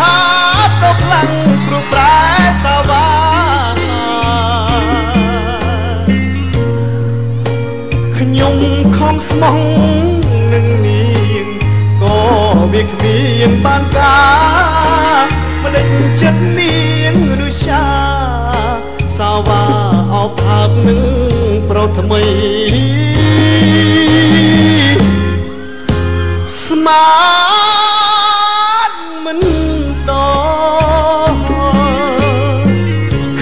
ហត់ទៅខ្លាំងព្រោះប្រែសាវ៉ាខ្ញុំខំស្មងនឹងនាងក៏វាគ្មានបានការមិនដេញចិត្តនាងឬជាសាវ៉ាអោបផើបនឹងប្រថ្មីស្មា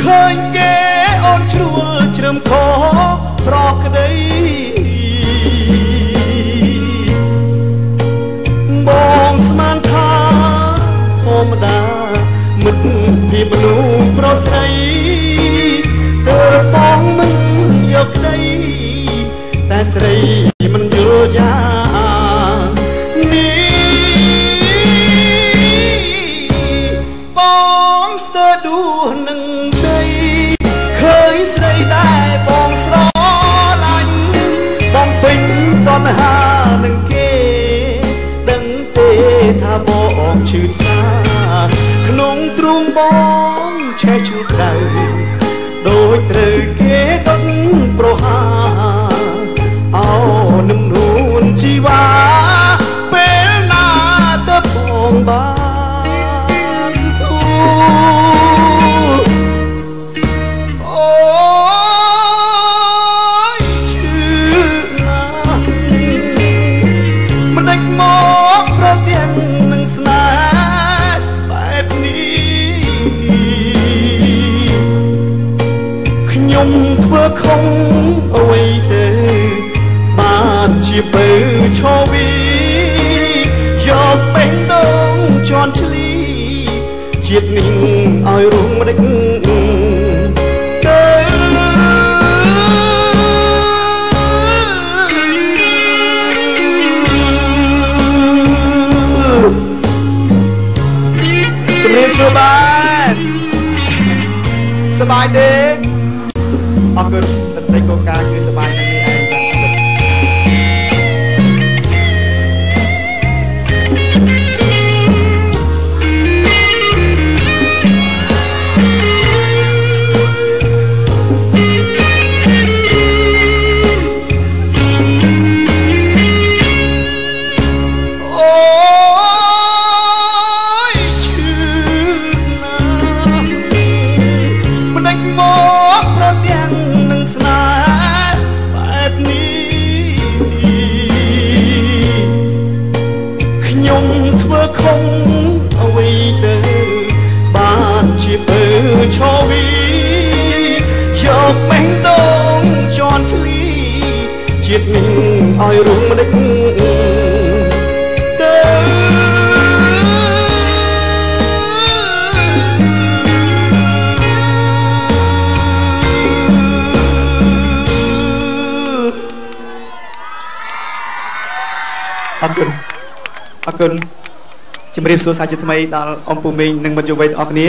ឃើញគេអូនជ្រួលជ្រឹមខប្រក្តីបងស្មានថាធម្មតាមិត្តភាពមនុស្សប្រុសស្រីទើបបងមិនយកក្តីតែស្រីមិនយល់យ៉ាង ពេញតណ្ហានឹងគេ ដឹងទេថាបងឈឺផ្សាក្នុងទ្រូងបងឆេះឈឺដៅដូ ធ្វើខុសអ្វីទេ បានជាពើឈរវីយកបេះដូងជន់ឈ្លីជាតិនេះឲ្យរងម្ដេចទៅជំរាបសួរបាទសប្បាយទេអរគុណ តន្ត្រីកូនការគឺសប្បាយនឹងនេះឯងបាទអរគុណអូយឈឺណាស់មិនដេចមក ឈរវីយកបេះដូងជន់ឈ្លីជាតិនេះឲ្យរងម្ដេចទៅអរគុណអរគុណជំរាបសួរសាជាថ្មីដល់អ៊ំពូមីងនិងមិត្តយុវវ័យទាំងអស់គ្នា